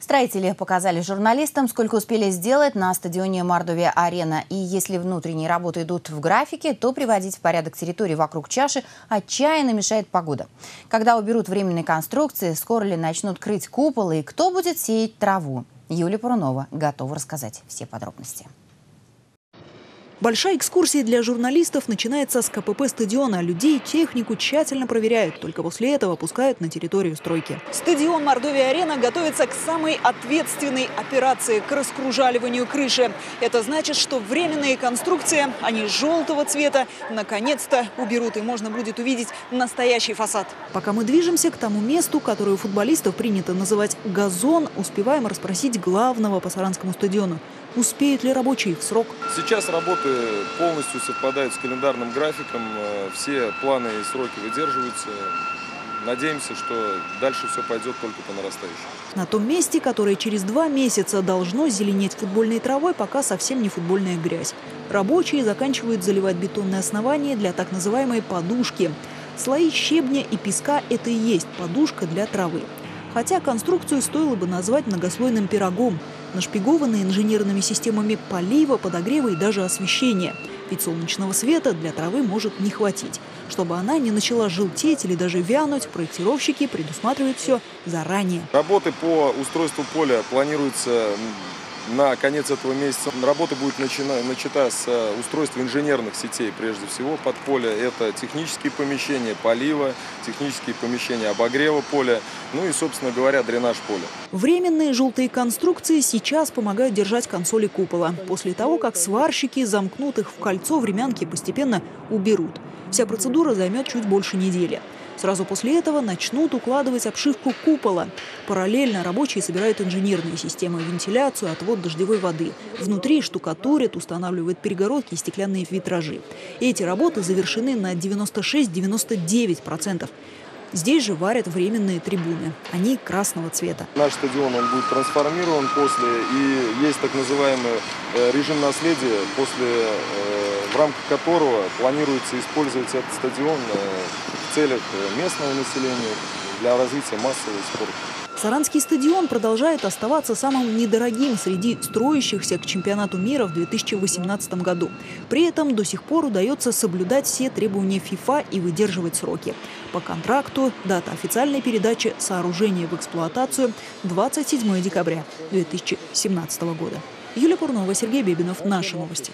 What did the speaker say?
Строители показали журналистам, сколько успели сделать на стадионе Мардовия-Арена. И если внутренние работы идут в графике, то приводить в порядок территории вокруг чаши отчаянно мешает погода. Когда уберут временные конструкции, скоро ли начнут крыть куполы и кто будет сеять траву? Юлия Парунова готова рассказать все подробности. Большая экскурсия для журналистов начинается с КПП стадиона. Людей технику тщательно проверяют. Только после этого пускают на территорию стройки. Стадион Мордовия-Арена готовится к самой ответственной операции – к раскружаливанию крыши. Это значит, что временные конструкции, они желтого цвета, наконец-то уберут и можно будет увидеть настоящий фасад. Пока мы движемся к тому месту, которое у футболистов принято называть «газон», успеваем расспросить главного по Саранскому стадиону. Успеют ли рабочие в срок? Сейчас работы полностью совпадают с календарным графиком. Э, все планы и сроки выдерживаются. Надеемся, что дальше все пойдет только по нарастающей. На том месте, которое через два месяца должно зеленеть футбольной травой, пока совсем не футбольная грязь. Рабочие заканчивают заливать бетонное основание для так называемой подушки. Слои щебня и песка – это и есть подушка для травы. Хотя конструкцию стоило бы назвать многослойным пирогом – нашпигованные инженерными системами полива, подогрева и даже освещения. Ведь солнечного света для травы может не хватить. Чтобы она не начала желтеть или даже вянуть, проектировщики предусматривают все заранее. Работы по устройству поля планируются на конец этого месяца работа будет начата, начата с э, устройства инженерных сетей, прежде всего, под поле. Это технические помещения полива, технические помещения обогрева поля, ну и, собственно говоря, дренаж поля. Временные желтые конструкции сейчас помогают держать консоли купола. После того, как сварщики замкнут их в кольцо, времянки постепенно уберут. Вся процедура займет чуть больше недели. Сразу после этого начнут укладывать обшивку купола. Параллельно рабочие собирают инженерные системы, вентиляцию, отвод дождевой воды. Внутри штукатурят, устанавливают перегородки и стеклянные витражи. Эти работы завершены на 96-99%. Здесь же варят временные трибуны. Они красного цвета. Наш стадион он будет трансформирован после, и есть так называемый э, режим наследия, после, э, в рамках которого планируется использовать этот стадион э, в целях местного населения для развития массового спорта. Саранский стадион продолжает оставаться самым недорогим среди строящихся к чемпионату мира в 2018 году. При этом до сих пор удается соблюдать все требования ФИФА и выдерживать сроки. По контракту дата официальной передачи сооружения в эксплуатацию 27 декабря 2017 года. Юлия Курнова, Сергей Бебинов. Наши новости.